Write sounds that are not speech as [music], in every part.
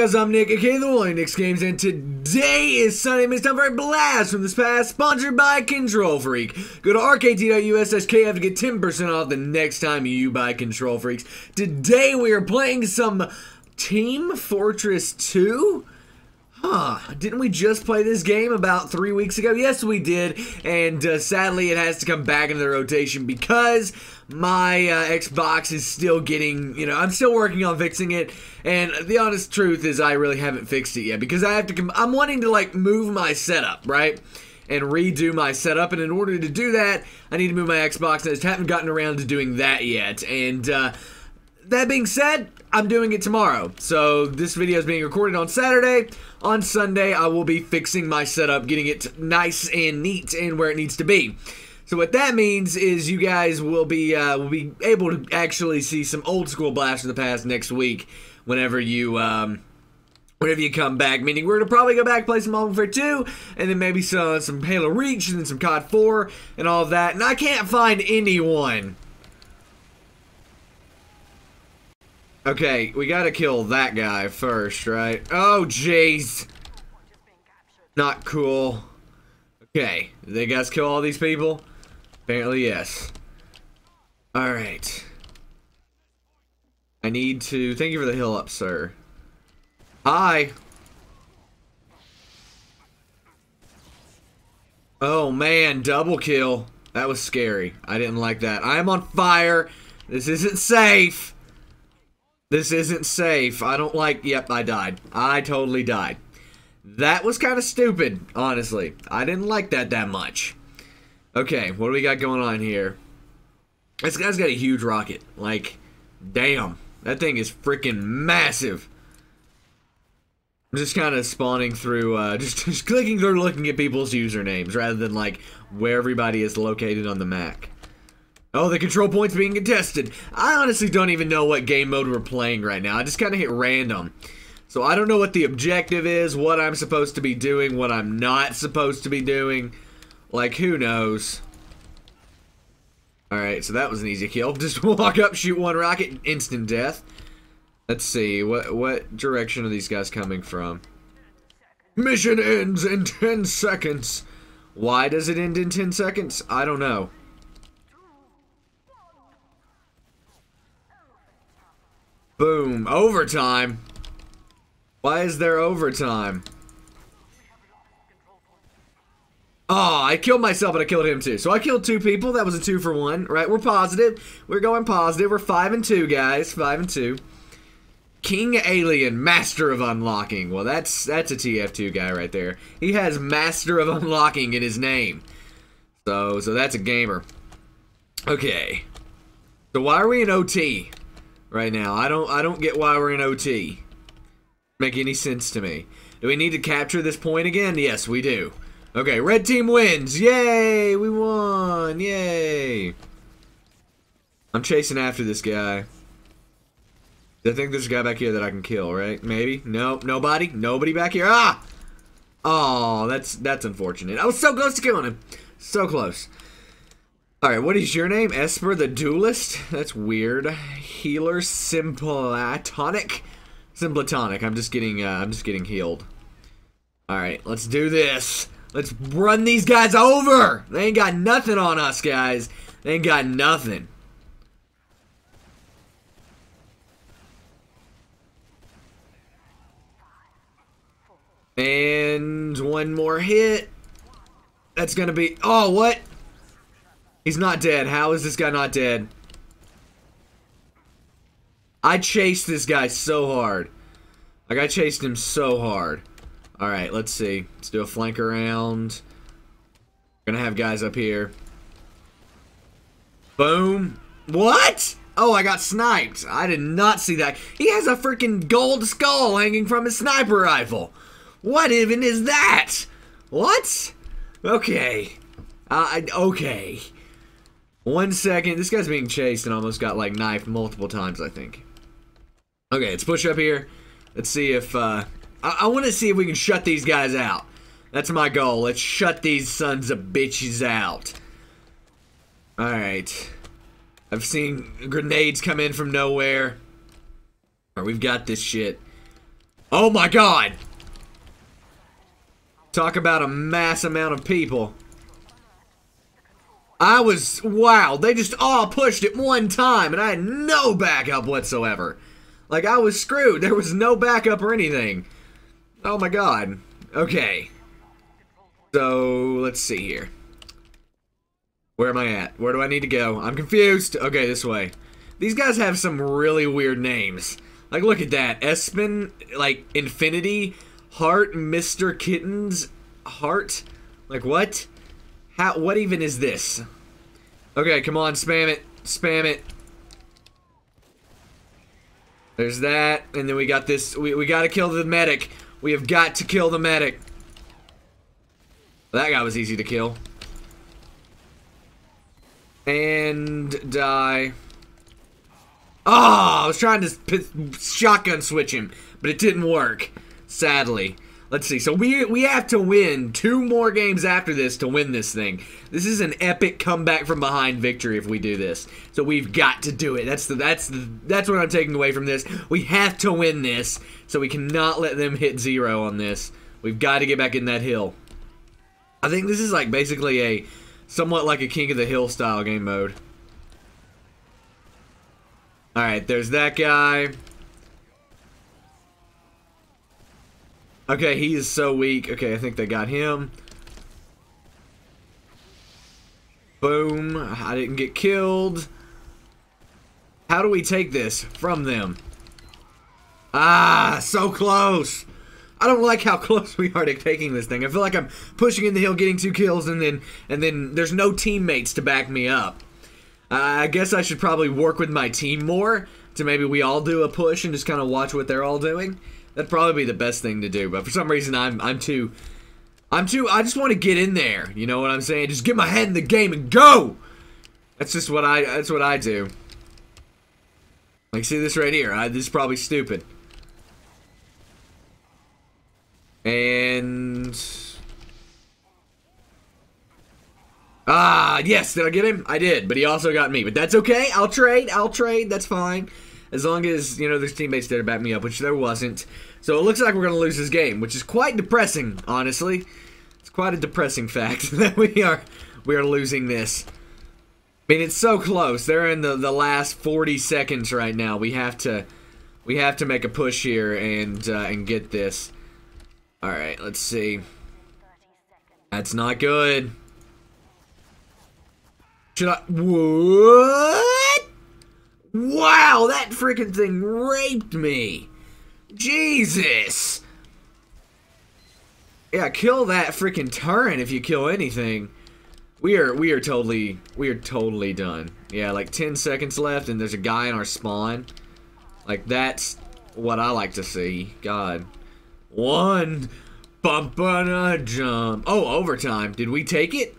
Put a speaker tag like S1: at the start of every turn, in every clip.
S1: guys, I'm Nic, aka the One Nic's Games, and today is Sunday, it's time for a blast from this past, sponsored by Kontrol Freek. Go to rkt.us/kf to get 10% off the next time you buy Kontrol Freeks. Today we are playing some Team Fortress 2? Huh, didn't we just play this game about three weeks ago? Yes, we did, and uh, sadly it has to come back into the rotation because my uh, Xbox is still getting, you know, I'm still working on fixing it, and the honest truth is I really haven't fixed it yet because I have to, I'm wanting to like move my setup, right? And redo my setup, and in order to do that, I need to move my Xbox, and I just haven't gotten around to doing that yet, and, uh, that being said, I'm doing it tomorrow. So this video is being recorded on Saturday. On Sunday, I will be fixing my setup, getting it nice and neat and where it needs to be. So what that means is you guys will be uh, will be able to actually see some old school Blast from the Past next week whenever you um, whenever you come back. Meaning we're gonna probably go back play some Modern Warfare 2, and then maybe some some Halo Reach, and then some COD 4, and all of that. And I can't find anyone Okay, we gotta kill that guy first, right? Oh, jeez. Not cool. Okay, they guys kill all these people? Apparently, yes. Alright. I need to... Thank you for the hill up, sir. Hi. Oh, man, double kill. That was scary. I didn't like that. I'm on fire. This isn't safe. This isn't safe. I don't like... Yep, I died. I totally died. That was kind of stupid, honestly. I didn't like that that much. Okay, what do we got going on here? This guy's got a huge rocket. Like, damn. That thing is freaking massive. I'm just kind of spawning through, uh, [laughs] just, just clicking through looking at people's usernames rather than, like, where everybody is located on the Mac. Oh, the control point's being contested. I honestly don't even know what game mode we're playing right now. I just kind of hit random. So I don't know what the objective is, what I'm supposed to be doing, what I'm not supposed to be doing. Like, who knows? Alright, so that was an easy kill. [laughs] Just walk up, shoot one rocket, instant death. Let's see, what what direction are these guys coming from? Mission ends in 10 seconds. Why does it end in 10 seconds? I don't know. Boom. Overtime. Why is there overtime? Oh, I killed myself and I killed him too. So I killed two people. That was a two for one, right? We're positive. We're going positive. We're five and two, guys. Five and two. King Alien, Master of Unlocking. Well, that's that's a TF2 guy right there. He has Master of Unlocking in his name. So, so that's a gamer. Okay. So why are we in OT? right now. I don't I don't get why we're in OT. Make any sense to me. Do we need to capture this point again? Yes, we do. Okay, red team wins. Yay! We won. Yay! I'm chasing after this guy. I think there's a guy back here that I can kill, right? Maybe? Nope. Nobody? Nobody back here? Ah! Oh, that's that's unfortunate. I was so close to killing him. So close. Alright, what is your name? Esper the Duelist? That's weird. Healer Simplatonic? Simplatonic. I'm just getting, uh, I'm just getting healed. Alright, let's do this. Let's run these guys over! They ain't got nothing on us, guys. They ain't got nothing. And one more hit. That's gonna be... Oh, what? He's not dead. How is this guy not dead? I chased this guy so hard. Like, I chased him so hard. Alright, let's see. Let's do a flank around. We're gonna have guys up here. Boom. What? Oh, I got sniped. I did not see that. He has a freaking gold skull hanging from his sniper rifle. What even is that? What? Okay. Uh, okay. One second. This guy's being chased and almost got, like, knifed multiple times, I think. Okay, let's push up here. Let's see if, uh... I, I want to see if we can shut these guys out. That's my goal. Let's shut these sons of bitches out. Alright. I've seen grenades come in from nowhere. We've got this shit. Oh my god! Talk about a mass amount of people. I was, wow, they just all pushed at one time and I had no backup whatsoever. Like, I was screwed. There was no backup or anything. Oh my god. Okay. So, let's see here. Where am I at? Where do I need to go? I'm confused. Okay, this way. These guys have some really weird names. Like, look at that. Espen, like, Infinity, Heart, Mr. Kittens, Heart. Like, what? How, what even is this? Okay, come on, spam it. Spam it. There's that, and then we got this. We, we gotta kill the medic. We have got to kill the medic. That guy was easy to kill. And die. Oh, I was trying to shotgun switch him, but it didn't work, sadly. Let's see. So we we have to win two more games after this to win this thing. This is an epic comeback from behind victory if we do this. So we've got to do it. That's the that's the, that's what I'm taking away from this. We have to win this. So we cannot let them hit zero on this. We've got to get back in that hill. I think this is like basically a somewhat like a King of the Hill style game mode. All right, there's that guy. Okay, he is so weak. Okay, I think they got him. Boom. I didn't get killed. How do we take this from them? Ah, so close. I don't like how [laughs] close we are to taking this thing. I feel like I'm pushing in the hill, getting two kills, and then and then there's no teammates to back me up. Uh, I guess I should probably work with my team more to maybe we all do a push and just kind of watch what they're all doing. That'd probably be the best thing to do. But for some reason, I'm I'm too, I'm too. I just want to get in there. You know what I'm saying? Just get my head in the game and go. That's just what I. That's what I do. Like, see this right here. I, this is probably stupid. And ah, yes. Did I get him? I did. But he also got me. But that's okay. I'll trade. I'll trade. That's fine. As long as, you know, there's teammates there to back me up, which there wasn't. So it looks like we're going to lose this game, which is quite depressing, honestly. It's quite a depressing [laughs] fact [laughs] that we are we are losing this. I mean, it's so close. They're in the, the last 40 seconds right now. We have to we have to make a push here and uh, and get this. All right, let's see. That's not good. Should I? What? Wow, that freaking thing raped me. Jesus. Yeah, kill that freaking turret if you kill anything. We are we are totally we are totally done. Yeah, like 10 seconds left and there's a guy in our spawn. Like that's what I like to see. God. One bump on a jump. Oh, overtime. Did we take it?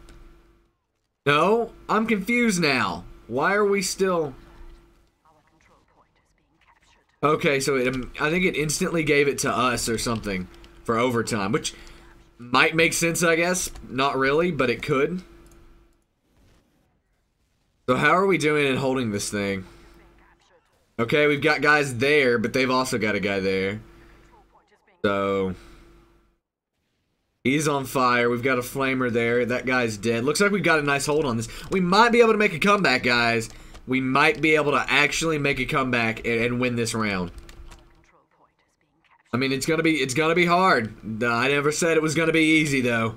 S1: No? I'm confused now. Why are we still Okay, so it, I think it instantly gave it to us or something for overtime, which might make sense, I guess. Not really, but it could. So how are we doing in holding this thing? Okay, we've got guys there, but they've also got a guy there. So... He's on fire. We've got a flamer there. That guy's dead. Looks like we've got a nice hold on this. We might be able to make a comeback, guys we might be able to actually make a comeback and, and win this round. I mean, it's gonna be it's gonna be hard. I never said it was gonna be easy though.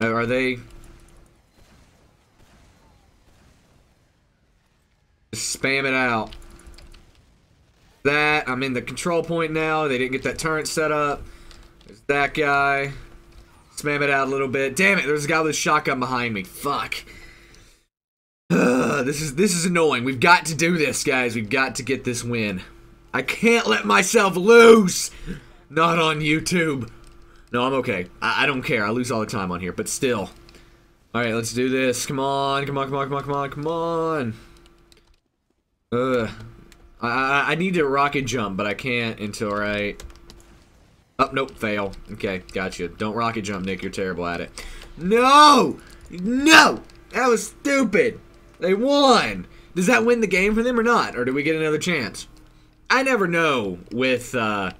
S1: Uh, are they? Just spam it out. That I'm in the control point now. They didn't get that turret set up. There's that guy. Spam it out a little bit. Damn it! There's a guy with a shotgun behind me. Fuck. This is this is annoying. We've got to do this, guys. We've got to get this win. I can't let myself lose. Not on YouTube. No, I'm okay. I, I don't care. I lose all the time on here, but still. All right, let's do this. Come on, come on, come on, come on, come on, come on. Ugh. I, I, need to rocket jump, but I can't until right. Oh, nope, fail. Okay, gotcha. Don't rocket jump, Nic. You're terrible at it. No! No! That was stupid! They won. Does that win the game for them or not? Or do we get another chance? I never know with uh,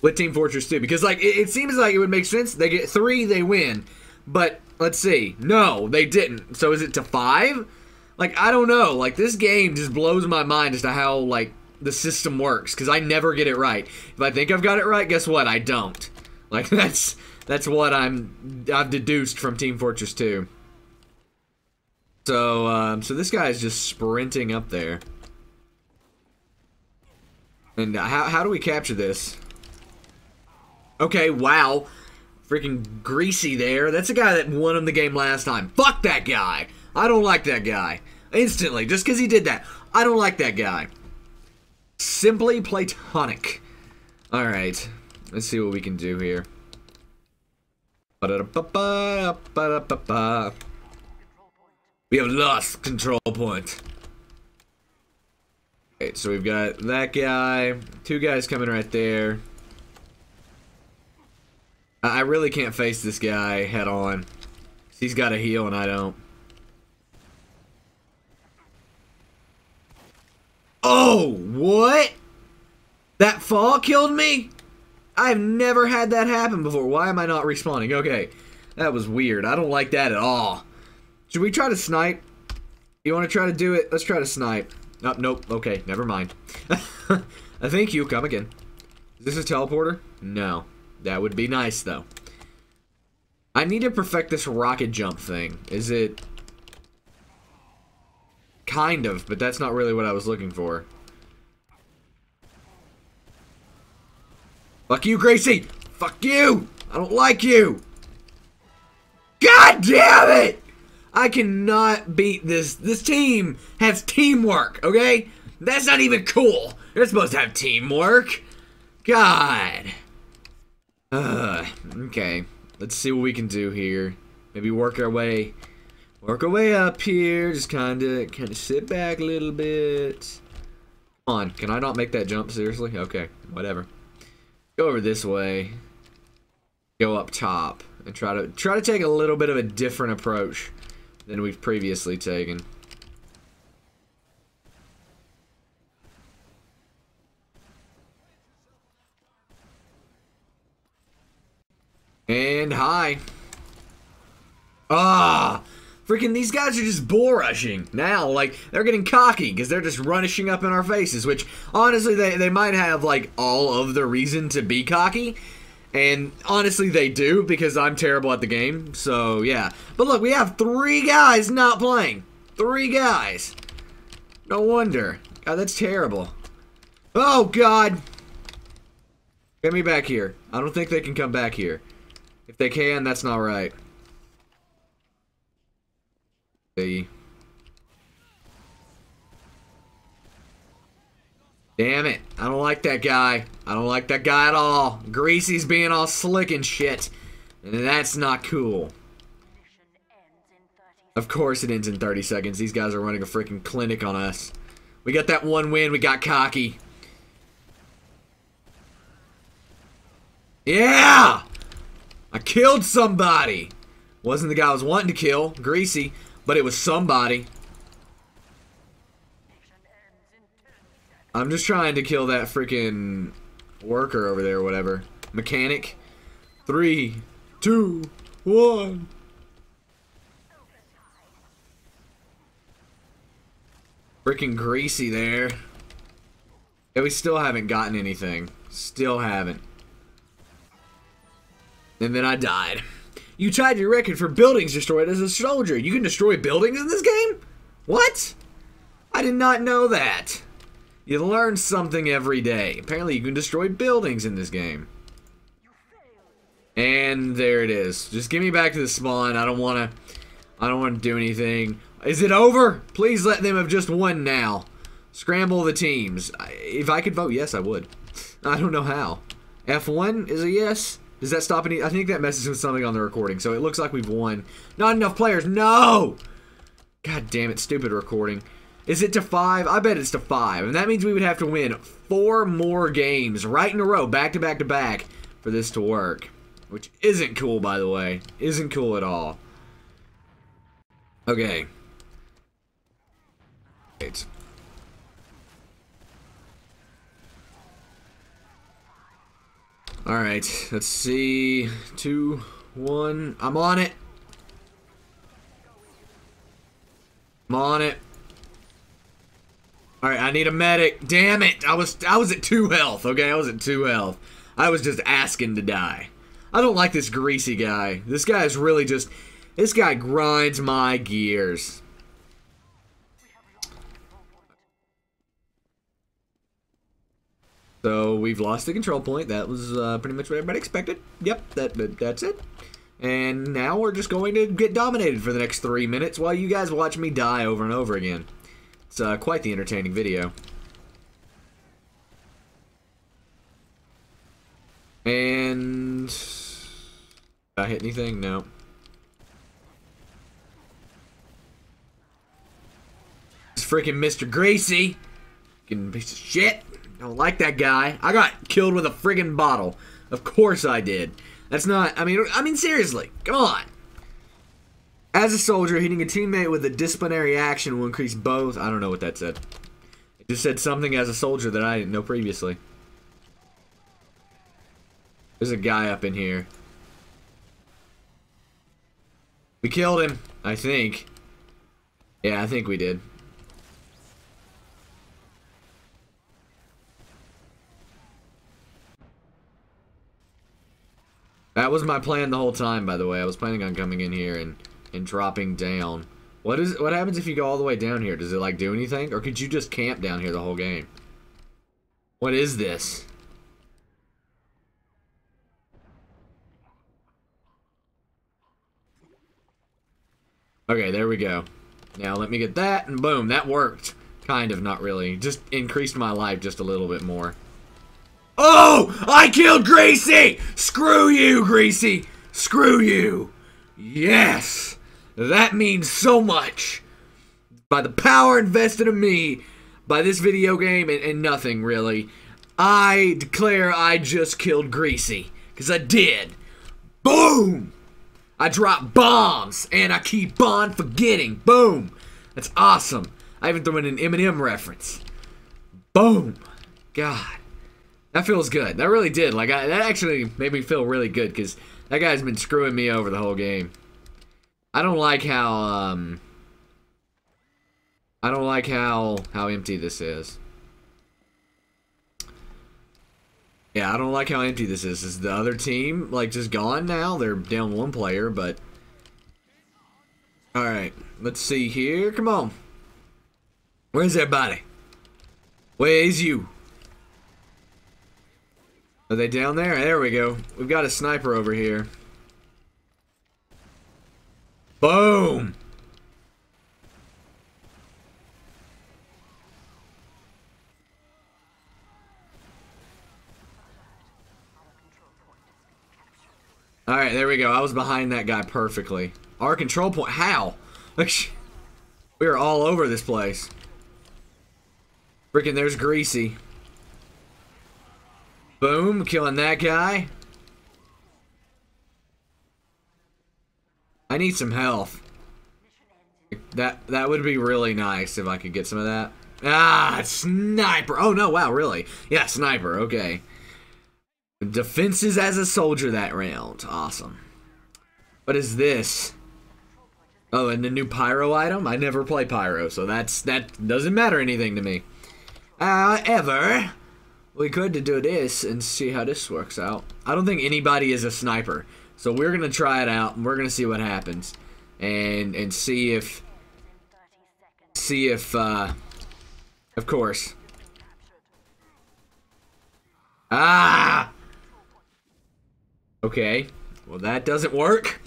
S1: with Team Fortress 2 because like it, it seems like it would make sense. They get three, they win. But let's see. No, they didn't. So is it to five? Like I don't know. Like this game just blows my mind as to how like the system works because I never get it right. If I think I've got it right, guess what? I don't. Like [laughs] that's that's what I'm I've deduced from Team Fortress 2. So um, so this guy is just sprinting up there. And how how do we capture this? Okay, wow. Freaking greasy there. That's a guy that won him the game last time. Fuck that guy. I don't like that guy. Instantly, just because he did that. I don't like that guy. Simply platonic. Alright. Let's see what we can do here. We have lost control point. Okay, so we've got that guy, two guys coming right there. I really can't face this guy head on. He's got a heal and I don't. Oh, what? That fall killed me? I've never had that happen before. Why am I not respawning? Okay, that was weird. I don't like that at all. Should we try to snipe? You want to try to do it? Let's try to snipe. Oh, nope. Okay, never mind. [laughs] Thank you. Come again. Is this a teleporter? No. That would be nice, though. I need to perfect this rocket jump thing. Is it... Kind of, but that's not really what I was looking for. Fuck you, Gracie! Fuck you! I don't like you! God damn it! I cannot beat this. This team has teamwork, okay? That's not even cool. They're supposed to have teamwork. God. Uh, okay. Let's see what we can do here. Maybe work our way, work our way up here. Just kind of, kind of sit back a little bit. Come on, can I not make that jump? Seriously? Okay, whatever. Go over this way. Go up top and try to try to take a little bit of a different approach than we've previously taken. And hi. Ah! Freaking these guys are just bull rushing now. Like, they're getting cocky because they're just rushing up in our faces, which, honestly, they, they might have, like, all of the reason to be cocky. And honestly, they do because I'm terrible at the game. So, yeah. But look, we have three guys not playing. Three guys. No wonder. God, that's terrible. Oh, God. Get me back here. I don't think they can come back here. If they can, that's not right. They... Damn it. I don't like that guy. I don't like that guy at all. Greasy's being all slick and shit. And that's not cool. Of course it ends in 30 seconds. These guys are running a freaking clinic on us. We got that one win. We got cocky. Yeah! I killed somebody. Wasn't the guy I was wanting to kill, Greasy, but it was somebody. I'm just trying to kill that freaking worker over there, whatever. Mechanic. Three, two, one. Freaking greasy there. Yeah, we still haven't gotten anything. Still haven't. And then I died. You tied your record for buildings destroyed as a soldier. You can destroy buildings in this game? What? I did not know that. You learn something every day. Apparently you can destroy buildings in this game. And there it is. Just give me back to the spawn. I don't want to... I don't want to do anything. Is it over? Please let them have just won now. Scramble the teams. If I could vote, yes, I would. [laughs] I don't know how. F1 is a yes. Does that stop any? I think that messes with something on the recording. So it looks like we've won. Not enough players. No! God damn it, stupid recording. Is it to five? I bet it's to five. And that means we would have to win four more games right in a row, back to back to back, for this to work. Which isn't cool, by the way. Isn't cool at all. Okay. Wait. Alright, let's see. Two, one. I'm on it. I'm on it. Alright, I need a medic. Damn it! I was I was at two health, okay? I was at two health. I was just asking to die. I don't like this greasy guy. This guy is really just this guy grinds my gears. So we've lost the control point. That was uh, pretty much what everybody expected. Yep, that, that that's it. And now we're just going to get dominated for the next three minutes while you guys watch me die over and over again. Uh, quite the entertaining video. And... Did I hit anything? No. It's freaking Mr. Gracie. Fucking piece of shit. Don't like that guy. I got killed with a friggin' bottle. Of course I did. That's not, I mean, I mean, seriously. Come on. As a soldier, hitting a teammate with a disciplinary action will increase both. I don't know what that said. It just said something as a soldier that I didn't know previously. There's a guy up in here. We killed him, I think. Yeah, I think we did. That was my plan the whole time, by the way. I was planning on coming in here and, and dropping down. What is what happens if you go all the way down here? Does it like do anything? Or could you just camp down here the whole game? What is this? Okay, there we go. Now let me get that, and boom, that worked. Kind of, not really. Just increased my life just a little bit more. Oh! I killed Greasy! Screw you, Greasy! Screw you! Yes! That means so much! By the power invested in me by this video game and, and nothing, really, I declare I just killed Greasy. Because I did. Boom! I drop bombs, and I keep on forgetting. Boom! That's awesome. I even threw in an Eminem reference. Boom! God. That feels good. That really did. Like, I, that actually made me feel really good because that guy's been screwing me over the whole game. I don't like how, um... I don't like how, how empty this is. Yeah, I don't like how empty this is. Is the other team, like, just gone now? They're down one player, but... Alright, let's see here. Come on. Where's everybody? Where's you? Are they down there? There we go. We've got a sniper over here. Boom! Alright, there we go. I was behind that guy perfectly. Our control point. How? [laughs] we are all over this place. Freaking, there's Greasy. Boom, killing that guy. I need some health. That that would be really nice if I could get some of that. Ah, sniper. Oh no, wow, really? Yeah, sniper. Okay. Defenses as a soldier that round. Awesome. What is this? Oh, and the new pyro item? I never play pyro, so that's that doesn't matter anything to me. However, we could do this and see how this works out. I don't think anybody is a sniper. So we're going to try it out and we're going to see what happens. And and see if see if uh of course. Ah! Okay. Well, that doesn't work.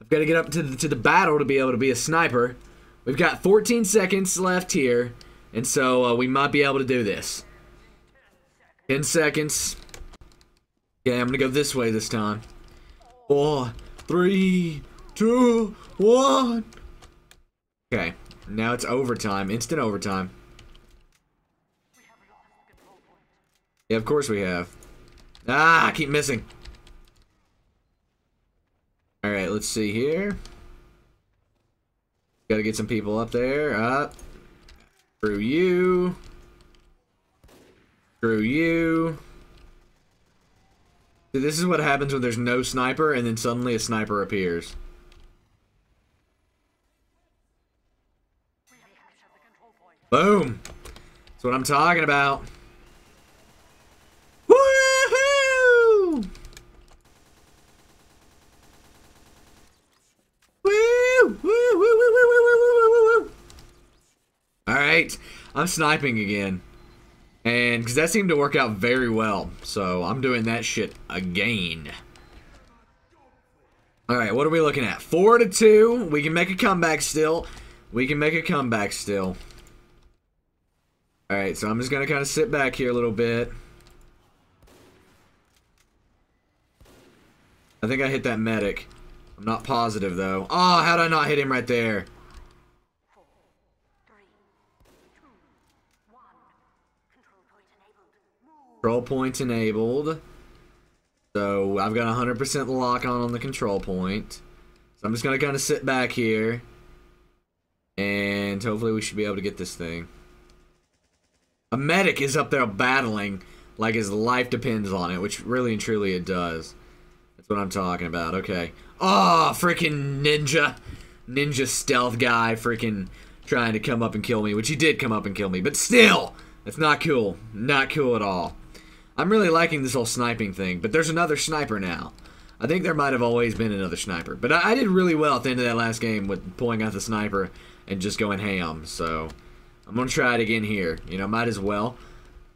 S1: I've got to get up to the, to the battle to be able to be a sniper. We've got 14 seconds left here, and so uh, we might be able to do this. 10 seconds. Yeah, I'm gonna go this way this time. Four, three, two, one. Okay, now it's overtime. Instant overtime. Yeah, of course we have. Ah, I keep missing. Alright, let's see here. Gotta get some people up there. Up. Through you. Screw you. This is what happens when there's no sniper and then suddenly a sniper appears. Boom! That's what I'm talking about. Woo! Woo! Woo! Woo! Woo! Woo! Woo! Woo! Alright, I'm sniping again. And because that seemed to work out very well. So I'm doing that shit again. Alright, what are we looking at? Four to two. We can make a comeback still. We can make a comeback still. Alright, so I'm just going to kind of sit back here a little bit. I think I hit that medic. I'm not positive, though. Oh, how'd I not hit him right there? Control point enabled. So I've got 100% lock on on the control point. So I'm just going to kind of sit back here. And hopefully we should be able to get this thing. A medic is up there battling like his life depends on it, which really and truly it does. That's what I'm talking about. Okay. Oh, freaking ninja. Ninja stealth guy freaking trying to come up and kill me, which he did come up and kill me. But still, that's not cool. Not cool at all. I'm really liking this whole sniping thing, but there's another sniper now. I think there might have always been another sniper. But I, I did really well at the end of that last game with pulling out the sniper and just going ham, so... I'm gonna try it again here. You know, might as well.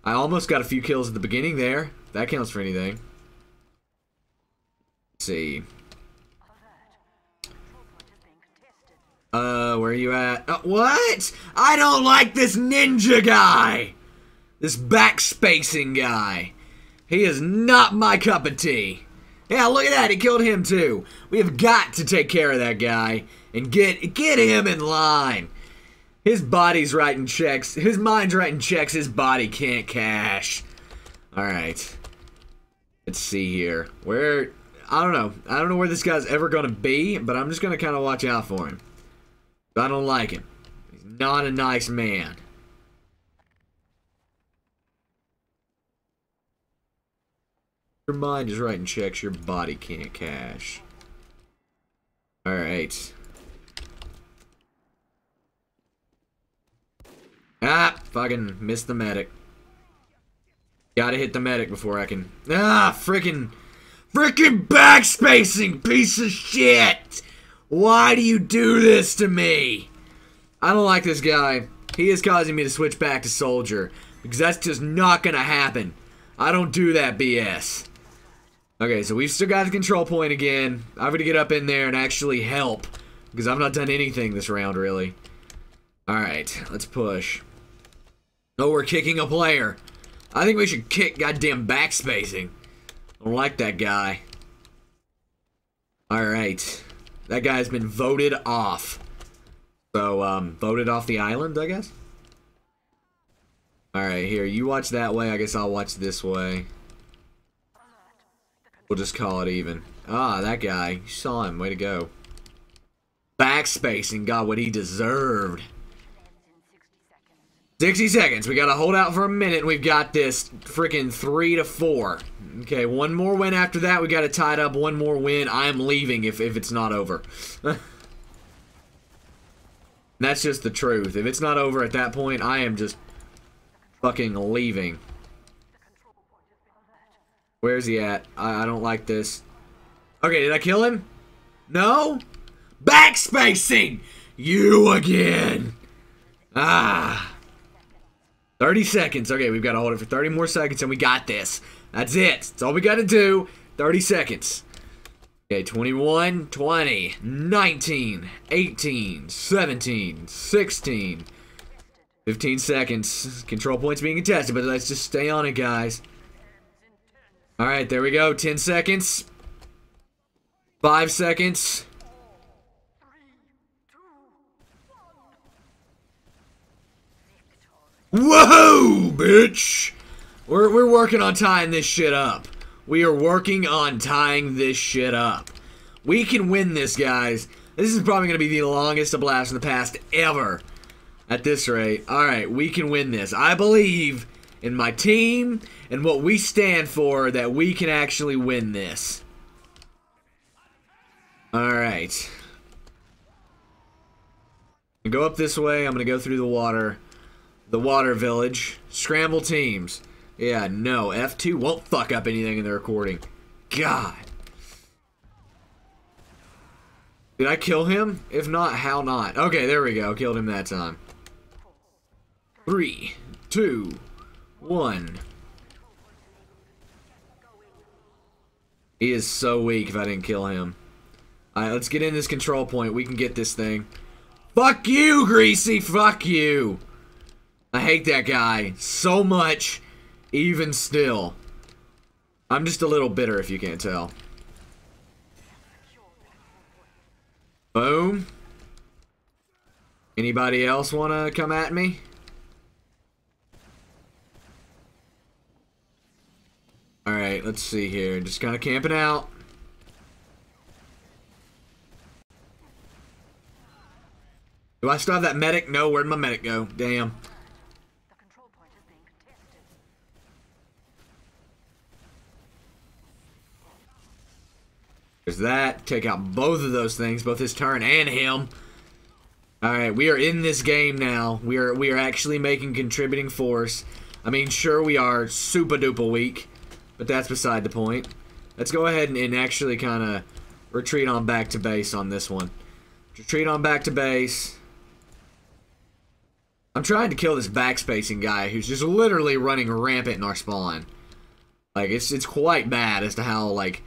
S1: I almost got a few kills at the beginning there. That counts for anything. Let's see. Uh, where are you at? Uh, what? I don't like this ninja guy! This backspacing guy. He is not my cup of tea. Yeah, look at that. He killed him too. We have got to take care of that guy and get get him in line. His body's writing checks. His mind's writing checks his body can't cash. Alright. Let's see here. Where... I don't know. I don't know where this guy's ever going to be, but I'm just going to kind of watch out for him. I don't like him. He's not a nice man. Your mind is writing checks your body can't cash. Alright. Ah, fucking missed the medic. Gotta hit the medic before I can... Ah, freaking... Freaking backspacing, piece of shit! Why do you do this to me? I don't like this guy. He is causing me to switch back to soldier. Because that's just not gonna happen. I don't do that BS. Okay, so we've still got the control point again. I'm gonna get up in there and actually help. Because I've not done anything this round, really. Alright, let's push. Oh, we're kicking a player. I think we should kick goddamn backspacing. I don't like that guy. Alright. That guy's been voted off. So, um, voted off the island, I guess? Alright, here, you watch that way, I guess I'll watch this way. We'll just call it even. Ah, that guy. You saw him, way to go. Backspacing got what he deserved. 60 seconds. We got to hold out for a minute. We've got this freaking 3 to 4. Okay, one more win after that. We got to tie it up. One more win. I am leaving if, if it's not over. [laughs] That's just the truth. If it's not over at that point, I am just fucking leaving. Where's he at? I, I don't like this. Okay, did I kill him? No? Backspacing! You again! Ah! 30 seconds. Okay, we've got to hold it for 30 more seconds and we got this. That's it. That's all we got to do. 30 seconds. Okay, 21, 20, 19, 18, 17, 16, 15 seconds. Control points being contested, but let's just stay on it, guys. Alright, there we go. 10 seconds. 5 seconds. Whoa, bitch! We're, we're working on tying this shit up. We are working on tying this shit up. We can win this, guys. This is probably going to be the longest of blast in the past ever. At this rate. Alright, we can win this. I believe and my team and what we stand for that we can actually win this. Alright. Go up this way. I'm going to go through the water. The water village. Scramble teams. Yeah, no. F2 won't fuck up anything in the recording. God. Did I kill him? If not, how not? Okay, there we go. Killed him that time. Three, two, one. He is so weak if I didn't kill him. Alright, let's get in this control point. We can get this thing. Fuck you, Greasy! Fuck you! I hate that guy so much, even still. I'm just a little bitter if you can't tell. Boom. Anybody else want to come at me? Let's see here. Just kind of camping out. Do I still have that medic? No, where'd my medic go? Damn. There's that. Take out both of those things, both his turn and him. Alright, we are in this game now. We are we are actually making contributing force. I mean, sure we are super duper weak, but that's beside the point. Let's go ahead and, and actually kind of retreat on back to base on this one. Retreat on back to base. I'm trying to kill this backspacing guy who's just literally running rampant in our spawn. Like, it's, it's quite bad as to how, like,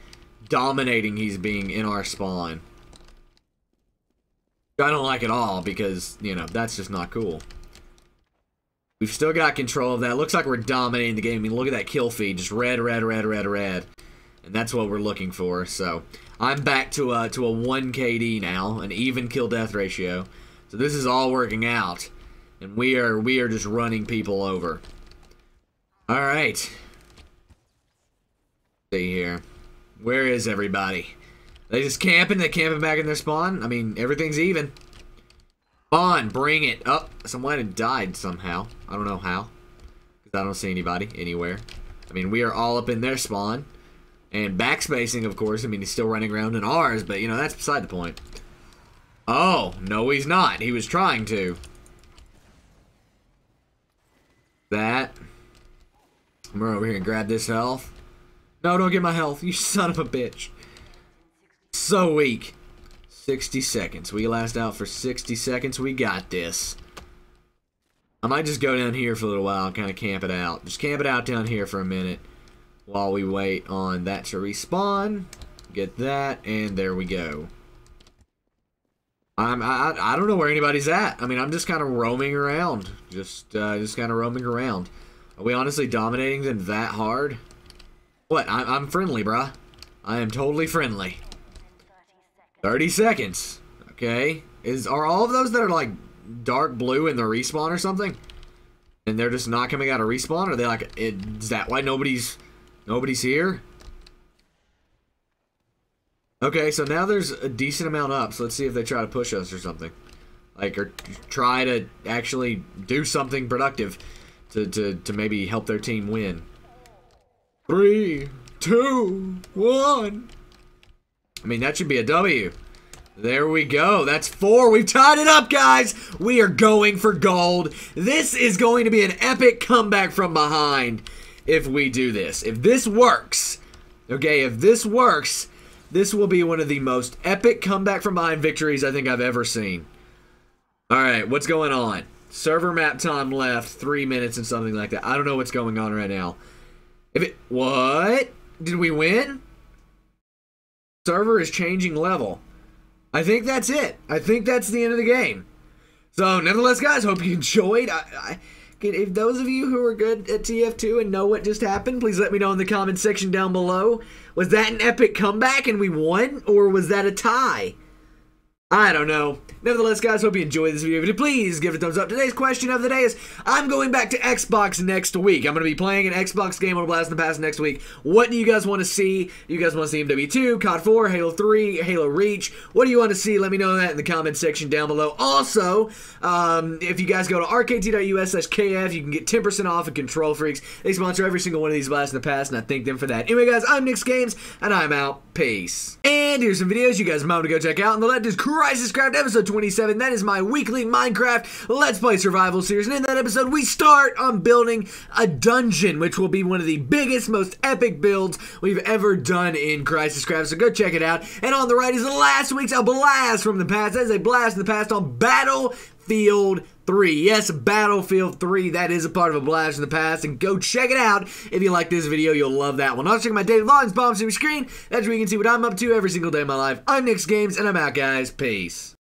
S1: dominating he's being in our spawn. I don't like it all because, you know, that's just not cool. We've still got control of that. Looks like we're dominating the game. I mean, look at that kill feed. Just red, red, red, red, red. And that's what we're looking for. So, I'm back to a, to a 1 KD now. An even kill death ratio. So this is all working out. And we are, we are just running people over. Alright. See here. Where is everybody? They just camping? They camping back in their spawn? I mean, everything's even. On, bring it. up. Oh, someone had died somehow. I don't know how. I don't see anybody anywhere. I mean, we are all up in their spawn. And backspacing, of course. I mean, he's still running around in ours, but, you know, that's beside the point. Oh, no, he's not. He was trying to. That. I'm over here and grab this health. No, don't get my health, you son of a bitch. So weak. 60 seconds. We last out for 60 seconds. We got this. I might just go down here for a little while and kind of camp it out. Just camp it out down here for a minute while we wait on that to respawn. Get that, and there we go. I'm, I, I don't know where anybody's at. I mean, I'm just kind of roaming around. Just, uh, just kind of roaming around. Are we honestly dominating them that hard? What? I I'm friendly, bruh. I am totally friendly. 30 seconds. Okay. Is Are all of those that are like dark blue in the respawn or something? And they're just not coming out of respawn? Are they like, is that why nobody's, nobody's here? Okay, so now there's a decent amount up. So let's see if they try to push us or something. Like, or try to actually do something productive to, to, to maybe help their team win. Three, two, one. I mean, that should be a W. There we go. That's four. We've tied it up, guys. We are going for gold. This is going to be an epic comeback from behind if we do this. If this works, okay, if this works, this will be one of the most epic comeback from behind victories I think I've ever seen. All right, what's going on? Server map time left, three minutes and something like that. I don't know what's going on right now. If it what? Did we win? Server is changing level. I think that's it. I think that's the end of the game. So, nevertheless, guys, hope you [laughs] enjoyed. I, I, if those of you who are good at TF2 and know what just happened, please let me know in the comment section down below. Was that an epic comeback and we won, or was that a tie? I don't know. Nevertheless, guys, hope you enjoyed this video. If you please give it a thumbs up. Today's question of the day is I'm going back to Xbox next week. I'm going to be playing an Xbox game on Blast in the Past next week. What do you guys want to see? You guys want to see MW2, COD 4, Halo 3, Halo Reach? What do you want to see? Let me know that in the comment section down below. Also, um, if you guys go to rkt.us slash KF, you can get 10% off at Kontrol Freeks. They sponsor every single one of these Blast in the Past, and I thank them for that. Anyway, guys, I'm Nic's Games, and I'm out. Peace. And here's some videos you guys might want to go check out. On the left is CrysisCraft episode 27. That is my weekly Minecraft Let's Play Survival series. And in that episode, we start on building a dungeon, which will be one of the biggest, most epic builds we've ever done in CrysisCraft. So go check it out. And on the right is last week's A Blast from the Past. That is a blast in the past on Battlefield 3. Yes, Battlefield 3. That is a part of a blast in the past. And go check it out. If you like this video, you'll love that one. Also, check my daily vlogs, bombs on your screen. That's where you can see what I'm up to every single day of my life. I'm Nic's Games, and I'm out, guys. Peace.